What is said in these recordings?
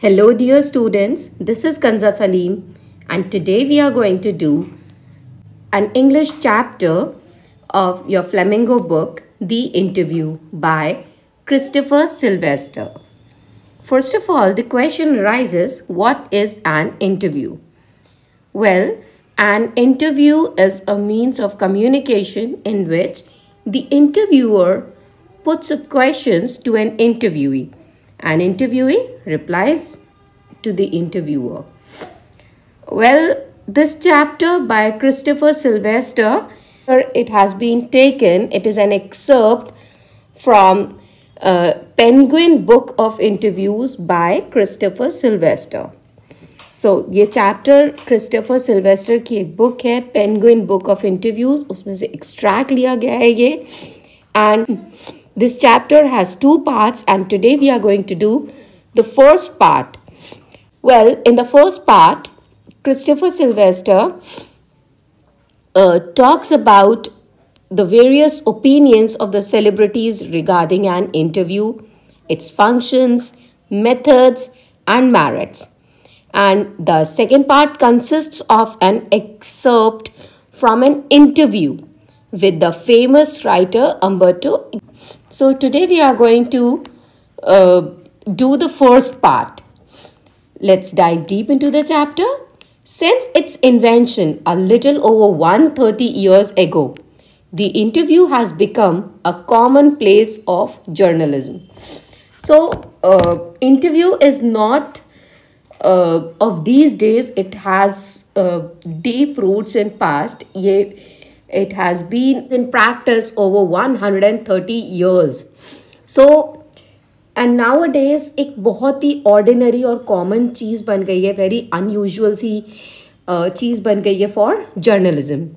Hello dear students, this is Kanza Salim and today we are going to do an English chapter of your Flamingo book, The Interview by Christopher Sylvester. First of all, the question arises, what is an interview? Well, an interview is a means of communication in which the interviewer puts up questions to an interviewee an interviewee replies to the interviewer. Well, this chapter by Christopher Sylvester, it has been taken, it is an excerpt from uh, Penguin Book of Interviews by Christopher Sylvester. So so, ये chapter Christopher Sylvester की एक book है penguin book of interviews उसमें से extract लिया गया है ये and this chapter has two parts and today we are going to do the first part. Well, in the first part, Christopher Sylvester uh, talks about the various opinions of the celebrities regarding an interview, its functions, methods, and merits. And the second part consists of an excerpt from an interview with the famous writer Umberto so today we are going to uh, do the first part. Let's dive deep into the chapter. Since its invention a little over 130 years ago, the interview has become a commonplace of journalism. So, uh, interview is not uh, of these days. It has uh, deep roots in past. Ye, it has been in practice over 130 years. So, and nowadays एक बहुत ही ordinary और common चीज़ बन गई है very unusual सी uh, चीज़ बन गई है for journalism.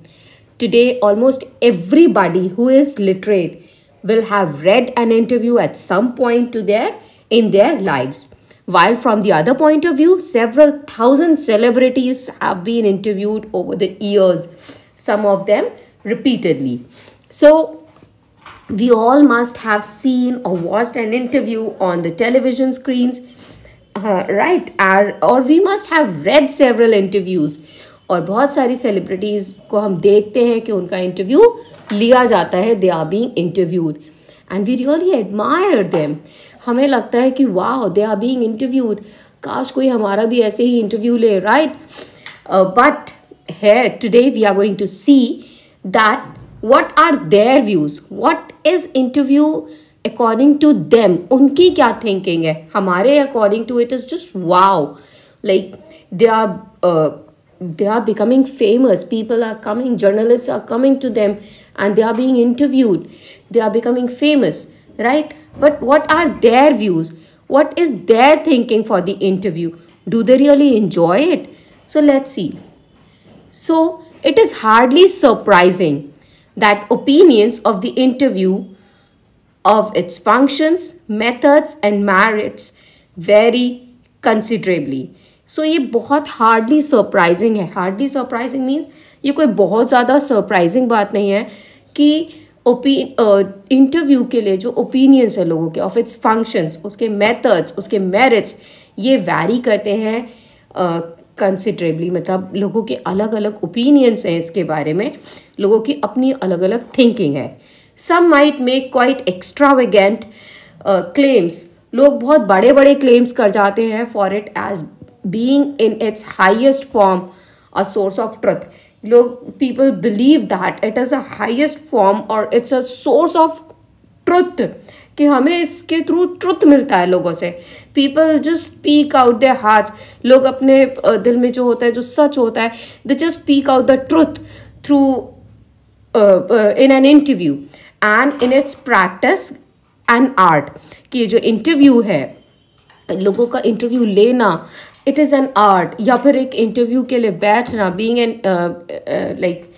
Today, almost everybody who is literate will have read an interview at some point to their in their lives. While from the other point of view, several thousand celebrities have been interviewed over the years some of them repeatedly. So, we all must have seen or watched an interview on the television screens, uh, right? Our, or we must have read several interviews. और बहुत सारी celebrities को हम देखते हैं कि उनका interview लिया जाता है they are being interviewed and we really admire them हमें लगता है कि वाह दे आर बीइंग इंटरव्यूड काश कोई हमारा भी ऐसे ही इंटरव्यू ले right but here today we are going to see that what are their views? What is interview according to them? unki kya thinking hai hamare according to it is just wow. Like they are uh, they are becoming famous. People are coming journalists are coming to them and they are being interviewed. They are becoming famous right? But what are their views? What is their thinking for the interview? Do they really enjoy it? So let's see. So it is hardly surprising that opinions of the interview of its functions, methods and merits vary considerably. So बहुत hardly surprising है hardly surprising means ये कोई बहुत ज़्यादा surprising बात नहीं है कि ओपी इंटरव्यू के लिए जो ओपिनियंस है लोगों के ऑफ़ इट्स फ़ंक्शंस उसके मेथड्स उसके मेरिट्स ये वैरी करते हैं कंसिडरेबली मतलब लोगों के अलग अलग ओपिनियंस हैं इसके बारे में, लोगों की अपनी अलग अलग थिंकिंग है some might make quite extravagant claims लोग बहुत बड़े बड़े क्लेम्स कर जाते हैं for it as being in its highest form a source of truth लोग people believe that it is a highest form और it's a source of truth कि हमें इसके थ्रू ट्रुथ मिलता है लोगों से। People just speak out their hearts लोग अपने दिल में जो होता है, जो सच होता है they just speak out the truth through in an interview and in its practice and art कि जो इंटरव्यू है, लोगों का इंटरव्यू लेना इट इज़ एन आर्ट या फिर एक इंटरव्यू के लिए बैठना being an like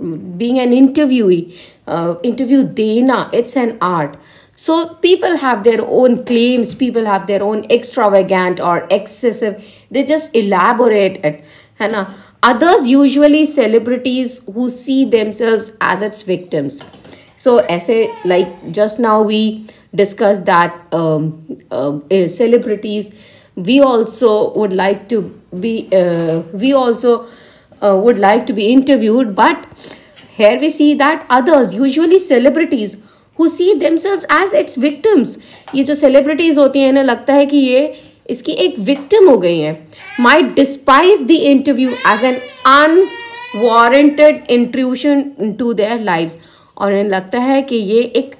being an interview interview देना it's an art So people have their own claims, people have their own extravagant or excessive, they just elaborate it. Hana. Others usually celebrities who see themselves as its victims. So essay like just now we discussed that um, uh, celebrities we also would like to be uh, we also uh, would like to be interviewed but here we see that others usually celebrities who see themselves as its victims. ये जो celebrities होती हैं, इन्हें लगता है कि ये इसकी एक victim हो गई हैं। Might despise the interview as an unwarranted intrusion to their life और इन्हें लगता है कि ये एक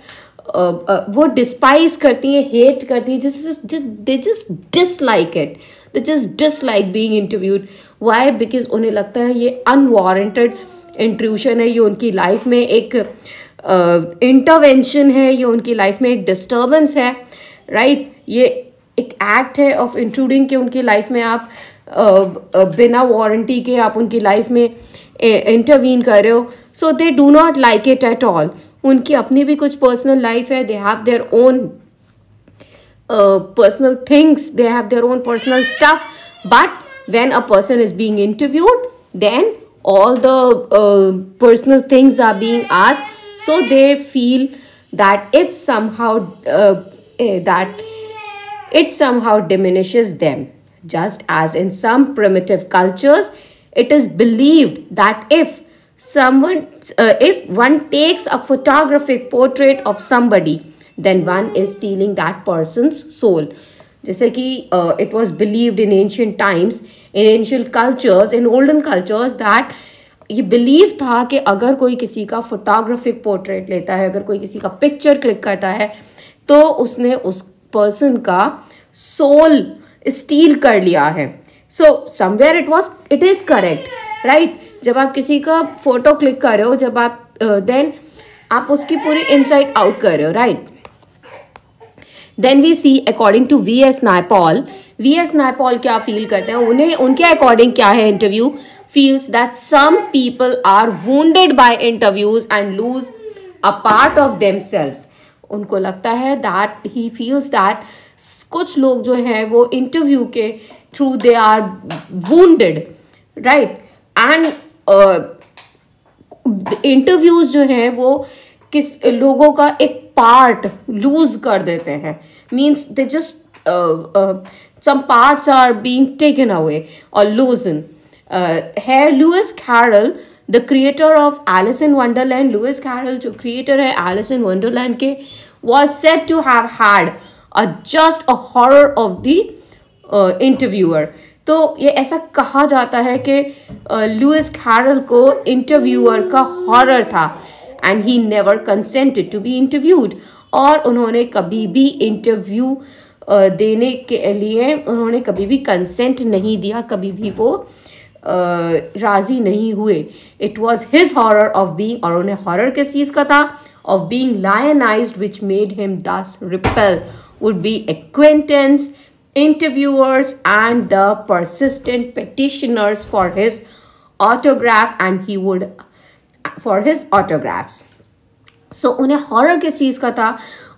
वो डिस्पाइज करती हैं हेट करती हैं just they just dislike it they just dislike being interviewed why because उन्हें लगता है ये अनवारंटेड इंट्रूशन है, ये उनकी लाइफ में एक इंटरवेंशन है ये उनकी लाइफ में एक डिस्टर्बेंस है राइट? ये एक एक्ट है ऑफ़ इंट्रूडिंग के उनकी लाइफ में आप बिना वारंटी के आप उनकी लाइफ में इंटरवीन कर रहे हो। So they do not like it at all उनकी अपनी भी कुछ पर्सनल लाइफ है they have their own personal things they have their own personal stuff but when a person is being interviewed all the uh, personal things are being asked. so they feel that if somehow uh, that it somehow diminishes them just as in some primitive cultures it is believed that if someone uh, if one takes a photographic portrait of somebody then one is stealing that person's soul जैसे कि it was believed in ancient times in ancient cultures in olden cultures that ये believe था कि अगर कोई किसी का photographic portrait लेता है अगर कोई किसी का पिक्चर क्लिक करता है तो उसने उस पर्सन का सोल स्टील कर लिया है। So somewhere it was it is correct right जब आप किसी का फ़ोटो क्लिक कर रहे हो जब आप देन uh, आप उसकी पूरी इनसाइट आउट कर रहे हो right then we see according to V S Naipaul V S Naipaul क्या फील करते हैं? उन्हें उनके अकॉर्डिंग क्या है interview feels that some people are wounded by interviews and lose a part of themselves उनको लगता है दैट ही फील्स दैट कुछ लोग जो हैं वो इंटरव्यू के through they are wounded right and interviews जो हैं वो किस लोगों का एक पार्ट लूज कर देते हैं means they just some parts are being taken away or loosened. Uh, है Lewis Carroll the creator of Alice in Wonderland Lewis Carroll जो क्रिएटर है एलिस इन वंडरलैंड के was set to have had a just a horror of the interviewer तो ये ऐसा कहा जाता है कि uh, लुइस कैरल को इंटरव्यूअर का हॉरर था and he never consented to be interviewed और उन्होंने कभी भी इंटरव्यू uh, देने के लिए, उन्होंने कभी भी कंसेंट नहीं दिया, कभी भी वो राज़ी नहीं हुए। It was his horror of being और उन्हें हॉरर किस चीज़ का था? Of being lionized which made him thus repel would be acquaintances interviewers, and the persistent petitioners for his autograph, and he would, for his autographs. So, उन्हें horror किस चीज़ का था?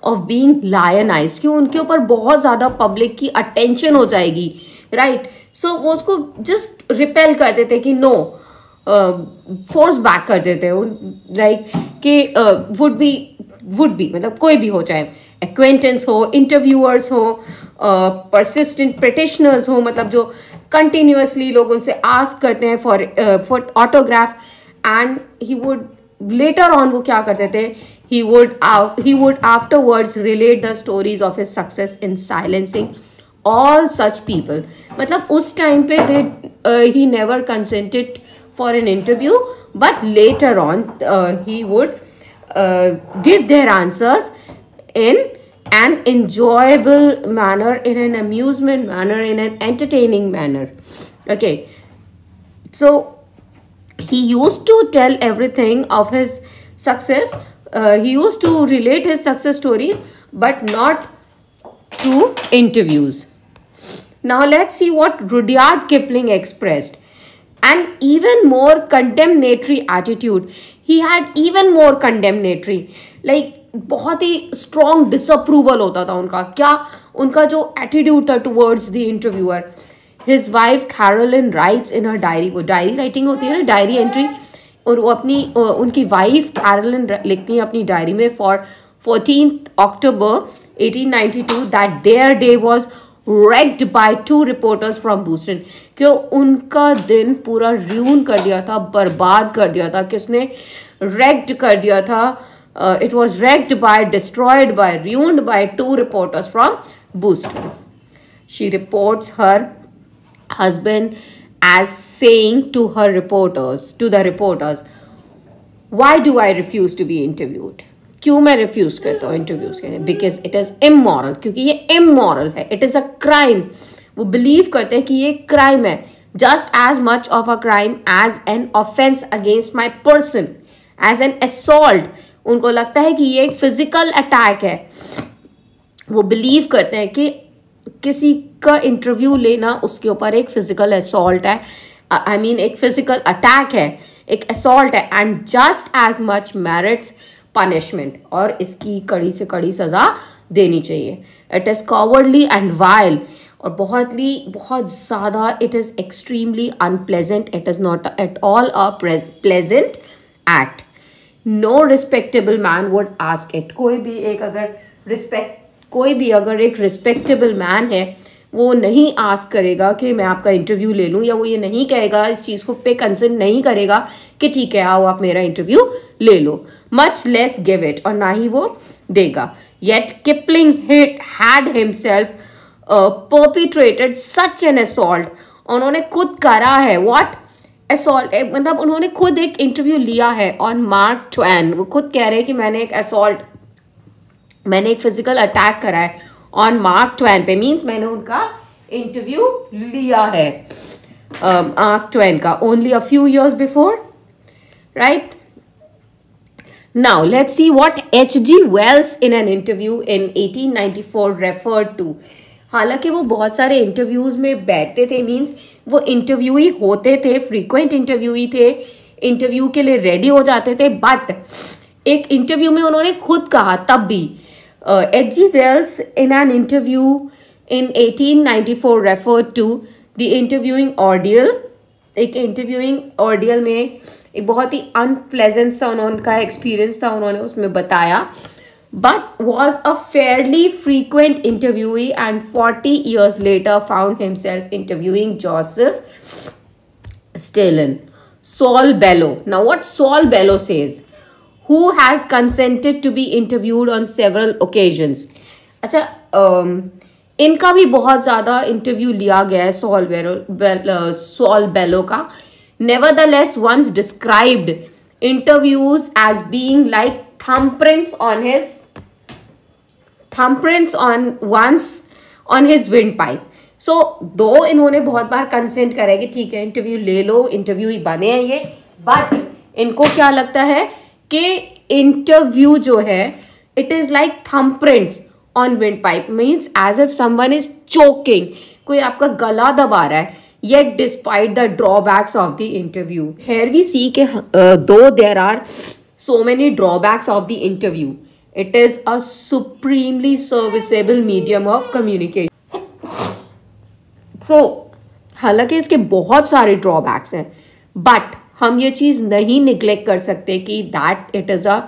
ऑफ़ बीइंग लायनाइज क्यों? उनके ऊपर बहुत ज़्यादा पब्लिक की अटेंशन हो जाएगी राइट right? सो so, वो उसको जस्ट रिपेल कर देते कि नो फोर्स बैक कर देते लाइक कि वुड बी वुड बी मतलब कोई भी हो चाहे एक्वेंटेंस हो इंटरव्यूअर्स हो परसिस्टेंट प्रटिशनर्स हो मतलब जो कंटिन्यूसली लोग उनसे आस्क करते हैं for for autograph and he would later on वो क्या करते थे? He would he would afterwards relate the stories of his success in silencing all such people मतलब उस टाइम पे they he never consented for an interview but later on he would give their answers in an enjoyable manner, in an amusement manner, in an entertaining manner. Okay. So he used to tell everything of his success. Uh, he used to relate his success stories, but not through interviews. Now, let's see what Rudyard Kipling expressed. An even more condemnatory attitude. He had even more condemnatory. Like, बहुत ही strong disapproval होता था उनका क्या उनका जो attitude था towards the interviewer his wife Caroline writes in her diary वो diary writing होती है ना डायरी एंट्री और वो अपनी उनकी वाइफ कैरोलिन लिखती हैं अपनी डायरी में for fourteen October 1892 that their day was wrecked by two reporters from Booston कि उनका दिन पूरा र्यून कर दिया था बर्बाद कर दिया था किसने wrecked कर दिया था uh, it was wrecked by destroyed by ruined by two reporters from Booston she reports her husband as saying to her reporters to the reporters why do I refuse to be interviewed क्यों मैं refuse करता हूँ interviews के लिए? Because it is immoral क्योंकि ये immoral है. It is a crime वो बिलीव करते हैं कि ये क्राइम है. Just as much of a crime as an offence against my person as an assault उनको लगता है कि ये एक फ़िज़िकल अटैक है. वो बिलीव करते हैं कि किसी का इंटरव्यू लेना उसके ऊपर एक फ़िज़िकल असोल्ट है. आई I मीन mean, एक फ़िज़िकल अटैक है. एक असोल्ट है. And just as much merits punishment और इसकी कड़ी से कड़ी सज़ा देनी चाहिए। It is cowardly and vile और बहुत ही, बहुत ज़्यादा it is extremely unpleasant it is not at all a pleasant act no respectable man would ask it कोई भी एक अगर रिस्पेक्ट कोई भी अगर एक रिस्पेक्टेबल मैन है वो नहीं आस्क करेगा कि मैं आपका इंटरव्यू ले लूँ, या वो ये नहीं कहेगा, इस चीज़ को पे कंसर्न नहीं करेगा कि ठीक है, आओ आप मेरा इंटरव्यू ले लो। मच लेस गिव इट और ना ही वो देगा। Yet Kipling hit had himself perpetrated such an assault उन्होंने खुद करा है। वॉट असॉल्ट मतलब उन्होंने खुद एक इंटरव्यू लिया है ऑन मार्क ट्वेन वो खुद कह रहे हैं कि मैंने एक असॉल्ट मैंने एक फ़िज़िकल अटैक करा है। ऑन मार्क ट्वेन पे. मीन्स मैंने उनका इंटरव्यू लिया है. मार्क ट्वेन का. Only a few years before right let's see what H G Wells in an interview in 1894 referred to हालाँकि वो बहुत सारे इंटरव्यूज़ में बैठते थे. मीन्स वो इंटरव्यू ही होते थे फ्रीक्वेंट इंटरव्यू ही थे. इंटरव्यू के लिए रेडी हो जाते थे. बट एक इंटरव्यू में उन्होंने खुद कहा, तब भी Uh, H.G. Wells, in an interview in 1894, referred to the interviewing ordeal. एक इंटरव्यूइंग ऑर्डियल में एक बहुत ही अनप्लेजेंट सा उनका एक्सपीरियंस था उन्होंने उसमें बताया but was a fairly frequent interviewee and 40 years later found himself interviewing Joseph Stalin. Saul Bellow. Now what Saul Bellow says, who has consented to be interviewed on several occasions. अच्छा um, इनका भी बहुत ज़्यादा interview लिया गया है Saul बेलो Saul Bellow का। Nevertheless once described interviews as being like thumbprints on his thumbprints on once on his windpipe. So so, दो इन्होंने बहुत बार कंसेंट करा कि ठीक है इंटरव्यू ले लो इंटरव्यू ही बने हैं ये। बट इनको क्या लगता है? कि इंटरव्यू जो है it is like thumbprints on windpipe means as if someone is choking कोई आपका गला दबा रहा है yet despite the drawbacks of the interview here we see के though there are so many drawbacks of the interview it is a supremely serviceable medium of communication. So, हालाँकि इसके बहुत सारे ड्रॉबैक्स हैं बट हम ये चीज़ नहीं निग्लेक्ट कर सकते कि that it is a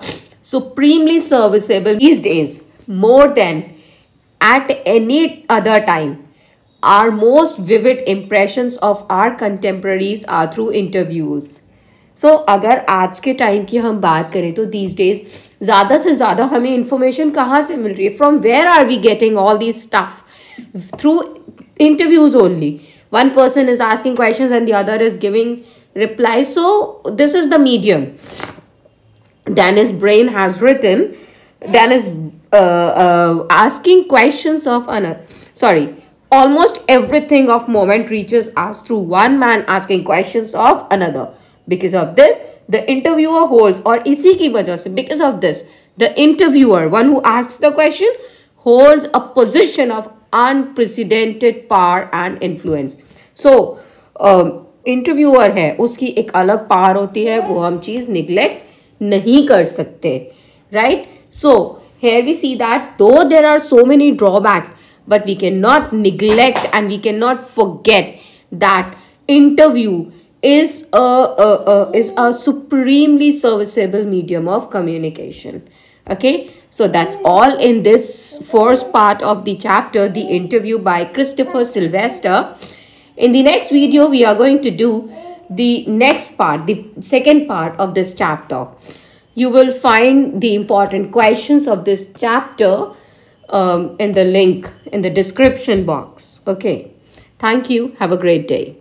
supremely serviceable these days more than at any other time our most vivid impression of our contemporaries are through interviews so अगर आज के टाइम की हम बात करें तो दीज डेज़ ज़्यादा से ज़्यादा हमें इंफॉर्मेशन कहाँ से मिल रही है? From where are we getting all the stuff through interviews only one person is asking questions and the other is giving replies so this is the medium. Dennis brain has written dennis uh, uh, asking questions of another sorry almost everything of moment reaches us through one man asking questions of another. Because of this the interviewer holds or wajah se because of this the interviewer one who asks the question holds a position of unprecedented power and influence. So um, interviewer है उसकी एक अलग पार होती है वो हम चीज़ neglect नहीं कर सकते right so here we see that though there are so many drawbacks but we cannot neglect and we cannot forget that interview is a, a, a, is a supremely serviceable medium of communication okay So that's all in this first part of the chapter, the interview by Christopher Sylvester. In the next video, we are going to do the next part, the second part of this chapter. You will find the important questions of this chapter um, in the link in the description box. Okay. Thank you. Have a great day.